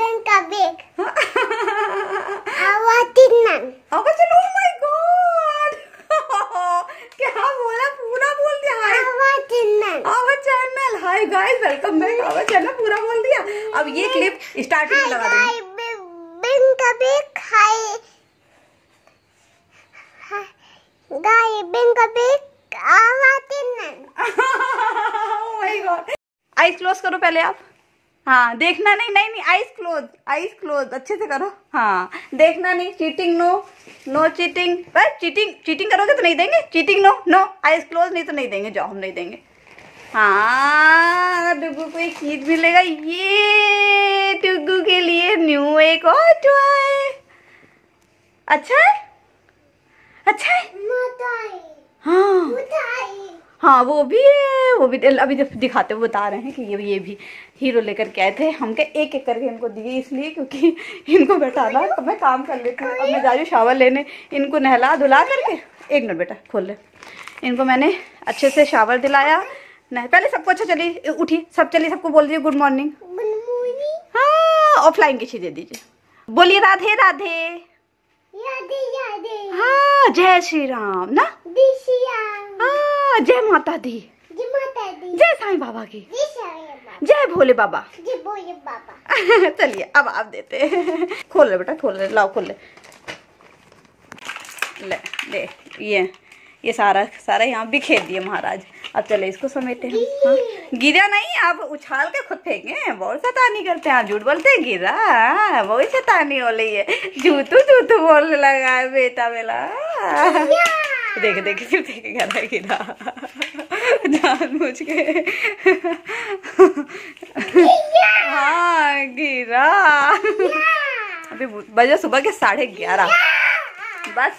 benka big. Awatinan. आवाज़ चलो oh my god क्या बोला पूरा बोल दिया हाय Awatinan. आवा channel hi guys welcome back आवा चैनल पूरा बोल दिया अब ये क्लिप स्टार्टिंग में लगा देंगे Guy benka big. Hi. Guy benka big. Awatinan. My god eyes close करो पहले आप हाँ देखना नहीं नहीं नहीं आईज क्लोज आईज क्लोज अच्छे से करो। हाँ देखना नहीं चीटिंग नो नो चीटिंग बस चीटिंग चीटिंग करोगे तो नहीं देंगे? Cheating no no eyes close नहीं तो नहीं देंगे जाओ हम नहीं देंगे। हाँ डुगू को एक चीज़ मिलेगा ये डुगू के लिए न्यू एक और टॉय अच्छा है? अच्छा है? हाँ. हाँ वो भी है वो भी अभी जब दिखाते हुए बता रहे हैं कि ये ये भी हीरो लेकर के आए थे। हम क्या एक एक करके इनको दिए इसलिए क्योंकि इनको बैठाना तो मैं काम कर लेती हूँ। अब मैं जा रही हूँ शावर लेने। इनको नहला धुला करके। एक मिनट बेटा खोल ले। इनको मैंने अच्छे से शावर दिलाया। नहीं पहले सबको अच्छा चलिए उठी। सब चलिए सबको बोल दीजिए गुड मॉर्निंग हाँ ऑफलाइन की चीज़ें दीजिए। बोलिए राधे राधे। Yade yade. हाँ जय श्री राम ना? हाँ। जय माता दी। Jimata di. जय साईं बाबा की। Dishaya baba. जय भोले बाबा। Jiboye baba. चलिए अब आप देते हैं। खोल ले बेटा खोल ले लाओ खोल ले। ले ले ये ये सारा सारा यहाँ बिखेर दिए महाराज। अब चले इसको समेटे हम हाँ? गिरा नहीं आप उछाल के खुद फेंके बहुत शैतानी करते हैं आप झूठ बोलते हैं गिरा। बहुत शैतानी हो रही है। जूतू जूतू बोलने लगा है बेटा मेरा देख देख फिर देख गिरा जान जानबूझ के हाँ गिरा। अभी बजे सुबह के साढ़े ग्यारह। बस।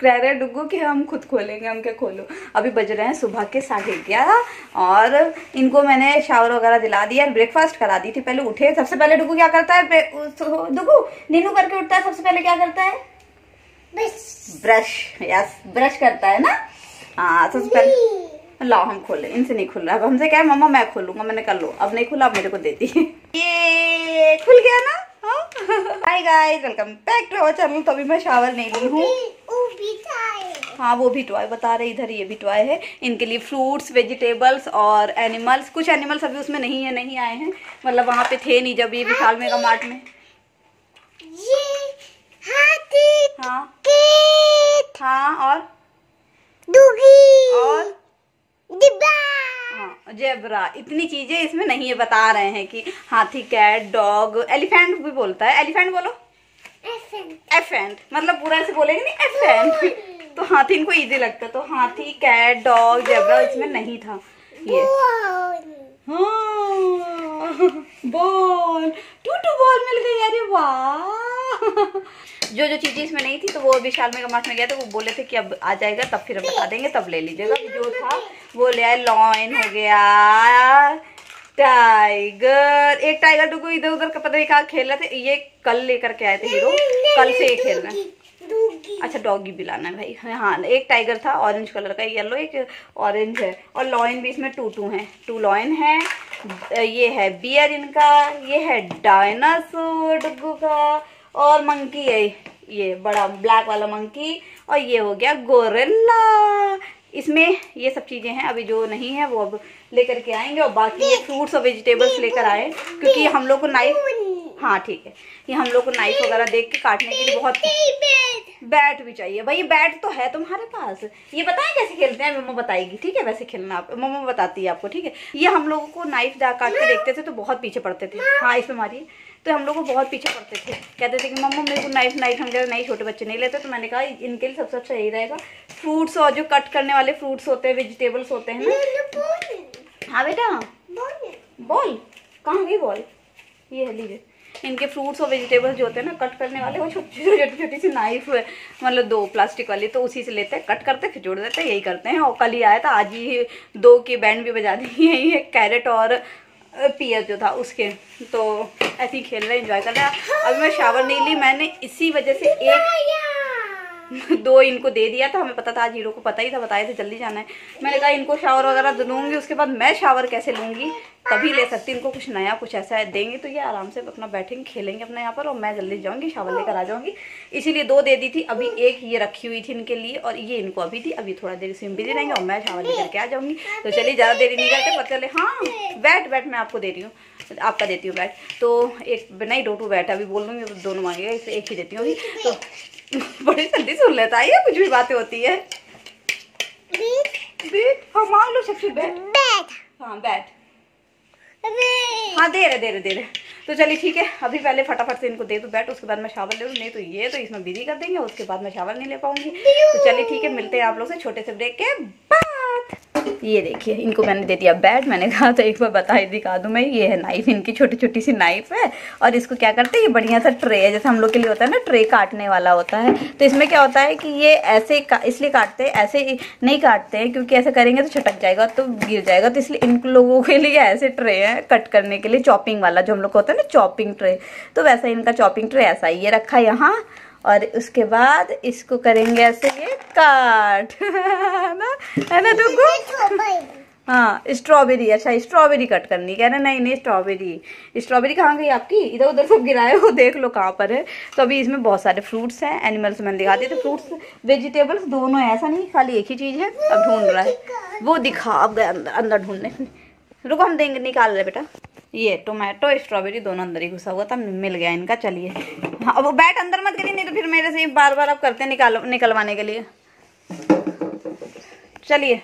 कह रहे डुगू, कि हम खुद खोलेंगे, हम क्या खोलो? अभी बज रहे हैं सुबह के साढ़े ग्यारह, और इनको मैंने शावर वगैरह दिला दिया ब्रेकफास्ट करा दी थी। पहले उठे, सबसे पहले डुगू क्या करता है? डुगू, नीनू करके उठता है, सबसे पहले क्या करता है. ब्रश यस ब्रश करता है ना? हाँ सबसे पहले लाओ हम खोले। इनसे नहीं खुल रहा। अब हमसे क्या है मम्मा मैं खोलूँगा मैंने कर लो। अब नहीं खुला अब मेरे को दे दी। ये खुल गया ना? Hi guys welcome back to our channel तो अभी मैं शावर नहीं ली हूँ। हाँ। वो भी टॉय बता रहे इधर ये भी टॉय है। इनके लिए फ्रूट्स वेजिटेबल्स और एनिमल्स कुछ एनिमल्स अभी उसमें नहीं है नहीं आए हैं। मतलब वहाँ पे थे नहीं जब ये विशाल मेगा मार्ट में। ये हाथी हाँ। कीट हाँ और? दुगी और? डिब्बा हाँ जेब्रा। इतनी चीज़ें इसमें नहीं है बता रहे हैं कि हाथी कैट डॉग एलिफेंट भी बोलता है। एलिफेंट बोलो। एफेंट। मतलब पूरा ऐसे बोलेंगे नहीं एफेंट। तो हाथी इनको इजी लगता है। तो हाथी कैट डॉग जेब्रा इसमें नहीं था। ये। हाँ, बॉल। टूटू बॉल मिल गई अरे वाह। जो जो चीज़ें इसमें नहीं थी तो वो विशाल में मार्ट में गया तो वो बोले थे कि अब आ जाएगा तब फिर हम बता देंगे तब ले लीजिएगा। जो था वो ले आए लॉइन हो गया। टाइगर। एक टाइगर टुकू इधर उधर का पता नहीं कहा खेल रहे थे ये कल लेकर के आए थे हीरो। कल से ये खेल रहे हैं। अच्छा डॉगी भी लाना है भाई। हाँ एक टाइगर था ऑरेंज कलर का येलो एक ऑरेंज है। और लॉइन भी इसमें टू टू हैं। टू लॉइन है ये है बियर इनका ये है डायनासोर डुग्गू का और मंकी है ये बड़ा ब्लैक वाला मंकी और ये हो गया गोरिल्ला। इसमें ये सब चीज़ें हैं अभी जो नहीं है वो अब लेकर के आएँगे और बाकी ये फ्रूट्स और वेजिटेबल्स लेकर आए क्योंकि हम लोग को नाइफ हाँ ठीक है। ये हम लोग को नाइफ वगैरह देख के काटने के लिए बहुत बैट भी चाहिए। भाई बैट तो है तुम्हारे पास। ये बताए कैसे खेलते हैं? मम्मा बताएगी ठीक है? वैसे खेलना आप मम्मा बताती है आपको ठीक है? ये हम लोगों को नाइफ काट के देखते थे तो बहुत पीछे पड़ते थे। हाँ इसमें मारिए। तो हम लोग को बहुत पीछे पड़ते थे। कहते थे कि मम्मा मेरे को नाइफ नाइफ हम कहते नहीं छोटे बच्चे नहीं लेते। तो मैंने कहा इनके लिए सबसे अच्छा यही रहेगा। फ्रूट्स और जो कट करने वाले फ्रूट्स होते हैं वेजिटेबल्स होते हैं हाँ। बेटा। बॉल कहाँ गई बॉल ये है लीजिए। इनके फ्रूट्स और वेजिटेबल्स जो होते हैं ना कट करने वाले वो छोटी छोटी छोटी सी नाइफ मतलब दो प्लास्टिक वाली तो उसी से लेते हैं कट करते फिर जोड़ देते हैं यही करते हैं। और कल ही आया था आज ही दो की बैंड भी बजा दी है ये कैरेट और पियर जो था उसके। तो ऐसे ही खेल रहे हैं इंजॉय कर रहे हैं। अभी मैं शावर नहीं ली मैंने इसी वजह से एक दो इनको दे दिया था, हमें पता था, आज हीरो को पता ही था बताए थे, जल्दी जाना है। मैंने कहा, इनको शावर वगैरह दूँगी, उसके बाद मैं शावर कैसे लूँगी? तभी ले सकती, इनको कुछ नया, कुछ ऐसा देंगे तो ये आराम से अपना बैठेंगे, खेलेंगे अपने यहाँ पर और मैं जल्दी जाऊँगी शावर लेकर आ जाऊँगी। इसीलिए दो दे दी थी, अभी एक ये रखी हुई थी इनके लिए और ये इनको अभी थी अभी थोड़ा देर से बिज़ी रहेंगे और मैं शावर लेकर के आ जाऊँगी। तो चलिए, ज़्यादा देरी नहीं करते पता चले हाँ बैठ बैठ, मैं आपको दे रही हूँ, आपका देती हूँ बैट तो एक, नहीं, डोटू बैट अभी बोल दूँगी, दोनों मांगेगा इसे एक ही देती हूँ अभी। तो बड़ी जल्दी सुन लेता है कुछ भी बातें होती है। बैट हाँ मांग लो सबसे बैठ। हाँ बैठ। हाँ दे रहे दे रहे दे रहे। तो चलिए ठीक है अभी पहले फटाफट से इनको दे दो बैठ उसके बाद मैं शावर ले लूँ नहीं तो ये तो इसमें बिज़ी कर देंगे उसके बाद मैं शावर नहीं ले पाऊँगी। तो चलिए ठीक है मिलते हैं आप लोग से छोटे से ब्रेक के बाद। ये देखिए इनको मैंने दे दिया बैट। मैंने कहा तो एक बार बता ही दिखा दूँ मैं ये है नाइफ इनकी छोटी छोटी सी नाइफ है और इसको क्या करते हैं ये बढ़िया सा ट्रे है जैसे हम लोग के लिए होता है ना ट्रे काटने वाला होता है। तो इसमें क्या होता है कि ये ऐसे का, इसलिए काटते हैं ऐसे नहीं काटते हैं क्योंकि ऐसे करेंगे तो छटक जाएगा तो गिर जाएगा। तो इसलिए इन लोगों के लिए ऐसे ट्रे है कट करने के लिए चॉपिंग वाला जो हम लोग को होता है ना चॉपिंग ट्रे तो वैसा इनका चॉपिंग ट्रे ऐसा ही ये रखा यहाँ और उसके बाद इसको करेंगे ऐसे ये काट। ना? है ना तुमको हाँ स्ट्रॉबेरी अच्छा स्ट्रॉबेरी कट करनी कह रहे नहीं नहीं स्ट्रॉबेरी स्ट्रॉबेरी कहाँ गई आपकी? इधर उधर सब गिराए हो देख लो कहाँ पर है। तो अभी इसमें बहुत सारे फ्रूट्स हैं एनिमल्स मैंने दिखा दिए। तो फ्रूट्स वेजिटेबल्स दोनों है ऐसा नहीं खाली एक ही चीज़ है अब ढूंढ रहा है। वो दिखा। अब गए अंदर अंदर ढूँढने। रुको हम देंगे निकाल रहे बेटा। ये टोमेटो स्ट्रॉबेरी दोनों अंदर ही घुसा हुआ था मिल गया इनका चलिए। हाँ अब बैट अंदर मत करिए नहीं तो फिर मेरे से बार बार आप करते निकालो निकलवाने के लिए। चलिए।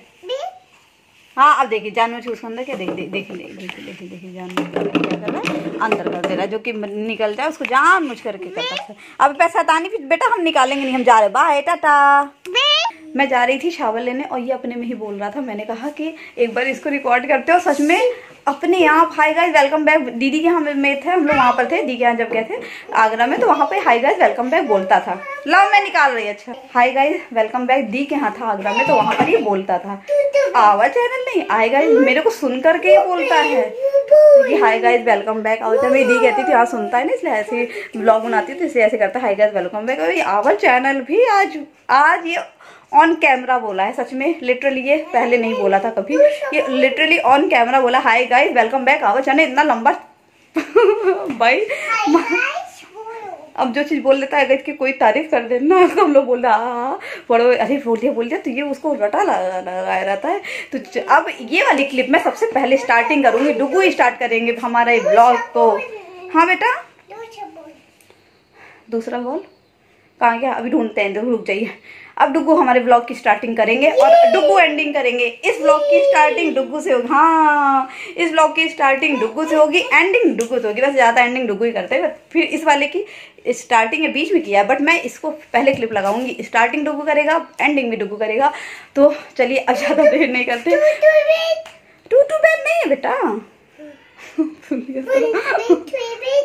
हाँ अब देखिए जानवर छूट अंदर क्या देखिए देखिए देखिए देखिए देखिए जानवर क्या कर रहा है? अंदर कर दे रहा है जो कि निकल जाए उसको जान मुझ करके करता है। अब पैसा तानी फिर बेटा हम निकालेंगे नहीं हम जा रहे बाय टाटा। मैं जा रही थी शावर लेने और ये अपने में ही बोल रहा था मैंने कहा कि एक बार इसको रिकॉर्ड करते हो सच में? अपने आप हाई गाइस वेलकम बैक दीदी के यहाँ में थे, हम लोग वहाँ पर थे, दीदी के यहाँ जब गए थे आगरा में तो वहाँ पे हाई गाइस वेलकम बैक बोलता था। लव, मैं निकाल रही अच्छा। हाई गाइस वेलकम बैक दी के यहाँ था आगरा में तो वहाँ पर ये बोलता था। आवा चैनल नहीं हाई गाइस मेरे को सुन करके ये बोलता है। कि हाई गाइस वेलकम बैक आवा मेरी दी कहती थी हाँ सुनता है ना, इसलिए ऐसे ब्लॉग बनाती थी इसलिए ऐसे करता हाई गाइस वेलकम बैक और ये आवा चैनल भी आज आज ये ऑन कैमरा बोला है सच में लिटरली ये पहले नहीं बोला था कभी। ये लिटरली ऑन कैमरा बोला हाय गाइस वेलकम बैक आवाज़ चने इतना लंबा भाई अब जो चीज़ बोल लेता है अगर इसकी कोई तारीफ़ कर देना तो हम लोग बोल रहा हाँ पढ़ो अरे बोल दिया बोल दिया तो ये उसको रटा लगाया रहता है। तो अब ये वाली क्लिप मैं सबसे पहले स्टार्टिंग करूँगी डुगू स्टार्ट करेंगे हमारा ब्लॉग को। हाँ। बेटा? दूसरा बोल। कहाँ गया? अभी ढूंढते हैं रुक जाइए। अब डुगू हमारे ब्लॉग की स्टार्टिंग करेंगे और डुगू एंडिंग करेंगे। इस ब्लॉग की स्टार्टिंग डुगू से होगी। हाँ इस ब्लॉग की स्टार्टिंग डुगू से होगी एंडिंग डुगू से होगी। बस ज़्यादा एंडिंग डुगू ही करते हैं। फिर इस वाले की स्टार्टिंग है बीच में किया बट मैं इसको पहले क्लिप लगाऊँगी। स्टार्टिंग डुगू करेगा एंडिंग भी डुगू करेगा। तो चलिए अब ज़्यादा देर नहीं करते। टू टू बैन नहीं है बेटा।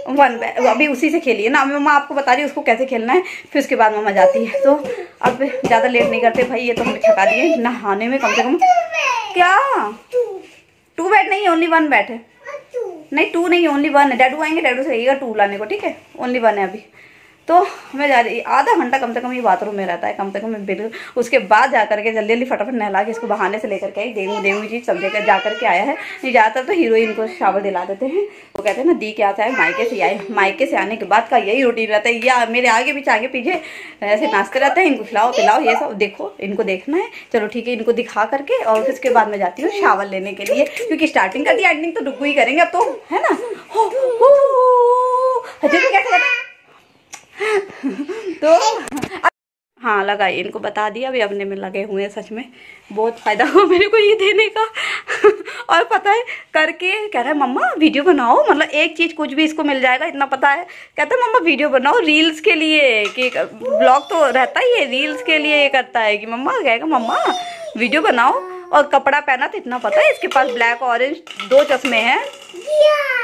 वन अभी उसी से खेलिए ना मम्मा आपको बता रही है उसको कैसे खेलना है फिर उसके बाद मम्मा जाती है। तो अब ज़्यादा लेट नहीं करते भाई ये तो हमें थका दिए। नहाने में कम से कम क्या? टू बैट नहीं ओनली वन बैट है। नहीं टू नहीं ओनली वन है। डैडू आएँगे डैडू से कहिएगा टू लाने को ठीक है? ओनली वन है अभी। तो मैं जा रही आधा घंटा कम से कम ये बाथरूम में रहता है कम से कम बिल्कुल उसके बाद जा करके जल्दी जल्दी फटाफट नहला के इसको बहाने से लेकर के आई देंगे देंगी चीज़ सब जगह जा करके आया है। नहीं ज़्यादातर तो हीरोइन को शावर दिला देते हैं। वो कहते हैं ना दी क्या आता है मायके से आए। मायके से आने के बाद का यही रूटीन रहता है। या मेरे आगे पीछे आगे पीछे ऐसे नाचते रहते हैं इनको खिलाओ पिलाओ ये सब देखो इनको देखना है। चलो ठीक है इनको दिखा करके और फिर उसके बाद मैं जाती हूँ शावर लेने के लिए क्योंकि स्टार्टिंग कर दी एंडिंग तो डुगू ही करेंगे अब तो है ना? हो, हो, कैसे करते तो हाँ लगाइए इनको बता दिया अभी अपने में लगे हुए हैं सच में। बहुत फ़ायदा हुआ मेरे को ये देने का। और पता है करके कह रहा है मम्मा वीडियो बनाओ। मतलब एक चीज़ कुछ भी इसको मिल जाएगा इतना पता है। कहता है मम्मा वीडियो बनाओ रील्स के लिए कि ब्लॉग तो रहता ही है रील्स के लिए ये करता है। कि मम्मा कहेगा मम्मा वीडियो बनाओ और कपड़ा पहना तो इतना पता है इसके पास ब्लैक ऑरेंज दो चश्मे हैं।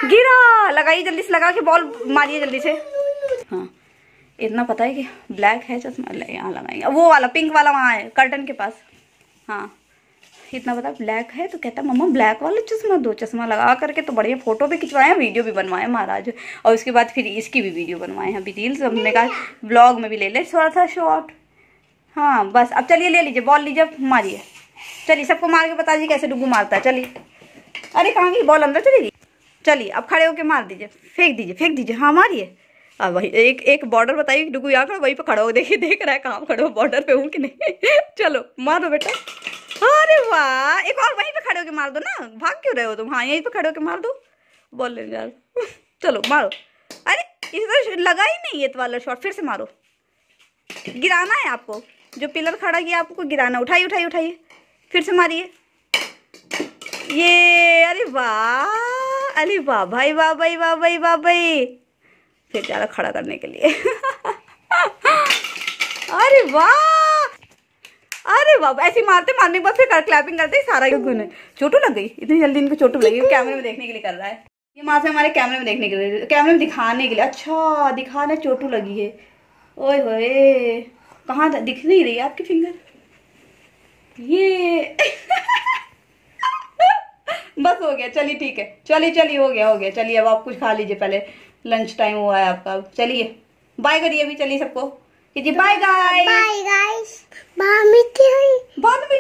गिरा। लगाइए जल्दी से लगा के बॉल मारिए जल्दी से। हाँ। इतना पता है कि ब्लैक है चश्मा? यहाँ लगाएँगे। वो वाला पिंक वाला वहाँ है कर्टन के पास। हाँ। इतना पता ब्लैक है तो कहता है, मम्मा ब्लैक वाला चश्मा दो। चश्मा लगा करके तो बढ़िया फ़ोटो भी खिंचवाए वीडियो भी बनवाए महाराज। और उसके बाद फिर इसकी भी वीडियो बनवाए हैं, अभी रील्स हमने कहा ब्लॉग में भी ले ले, थोड़ा सा शॉर्ट हाँ बस। अब चलिए, ले लीजिए बॉल लीजिए मारिए। चलिए, सबको मार के बता दीजिए कैसे डुगू मारता है, चलिए। अरे, कहाँ की बॉल अंदर चली गई? चलिए, अब खड़े होके मार दीजिए, फेंक दीजिए फेंक दीजिए। हाँ मारिए। अब वही, एक एक बॉर्डर बताइए डुगू यहाँ खड़ा वहीं पे खड़ा हो देखिए देख रहा है कहाँ खड़े हो बॉर्डर पे हूँ कि नहीं? चलो, मारो बेटा। अरे वाह, एक और वहीं पे खड़े होके मार दो ना। भाग क्यों रहे हो तुम? हाँ यहीं पे खड़े होके मार दो। बॉल ले यार। चलो, मारो। अरे इस लगा ही नहीं ये वाला शॉट फिर से मारो। गिराना है आपको। जो पिलर खड़ा किया आपको गिराना, उठाइए उठाइए उठाइए। फिर से मारिए। ये, अरे वाह अरे वाह, भाई वाह भाई वाह भाई वाह, भाई। फिर जा रहा खड़ा करने के लिए। अरे वाह! अरे वाह, ऐसे मारते, मारने के बाद फिर क्लैपिंग करते ही, सारा गुन चोटू लग गई, इतनी जल्दी इनको चोटू लगी कैमरे में देखने के लिए कर रहा है। ये माँ से हमारे कैमरे में देखने के लिए, कैमरे में दिखाने के लिए। अच्छा दिखाने चोटू लगी है। ओए होए, कहाँ दिख नहीं रही आपकी फिंगर ये बस हो गया, चलिए ठीक है, चलिए चलिए, हो गया हो गया, चलिए, अब आप कुछ खा लीजिए पहले। लंच टाइम हुआ है आपका। चलिए बाय करिए अभी चलिए सबको। जी बाय गाइस बाय गाइस बाद में